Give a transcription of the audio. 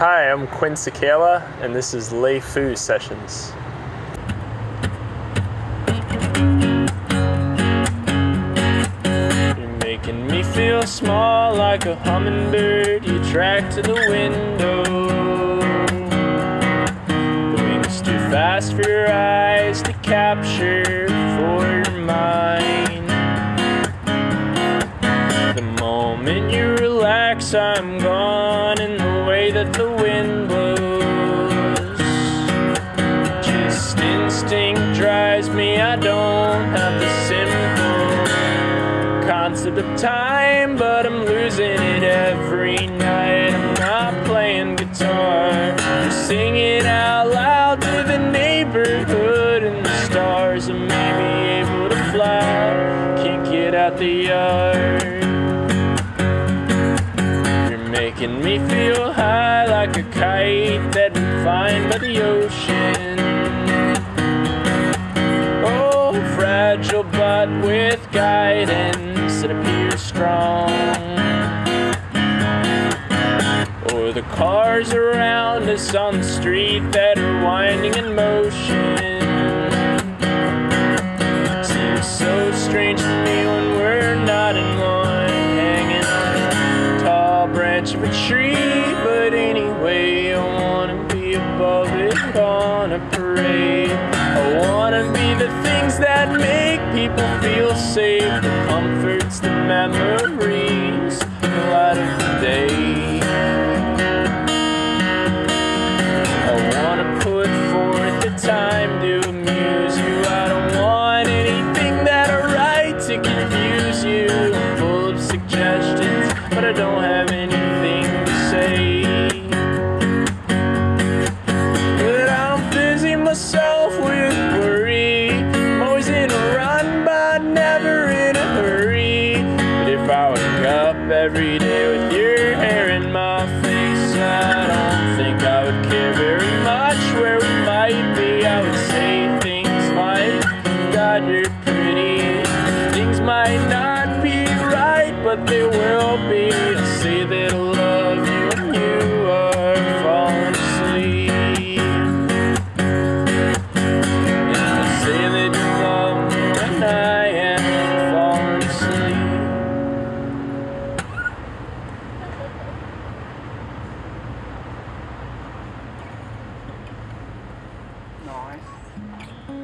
Hi, I'm Quinn Cicala, and this is Le Fou Sessions. You're making me feel small like a hummingbird you track to the window. The wings too fast for your eyes to capture for your mind. The moment you relax, I'm gone the that the wind blows. Just instinct drives me, I don't have the simple concept of time, but I'm losing it every night. I'm not playing guitar, I'm singing out loud to the neighborhood and the stars. I may be able to fly, can't get out the yard. Making me feel high like a kite that we find by the ocean. Oh, fragile but with guidance, it appears strong. Or the cars around us on the street that are winding in motion. Branch of a tree. But anyway, I wanna be above it on a parade. I wanna be the things that make people feel safe, the comforts, the memories, the light of the day. I wanna put forth the time to amuse you. I don't want anything that I write to confuse you. Full of suggestions, but I don't have every day with your hair in my face, I don't think I would care very much where we might be. I would say things like, God, you're pretty. Things might not be right, but they will be. I'll Nice.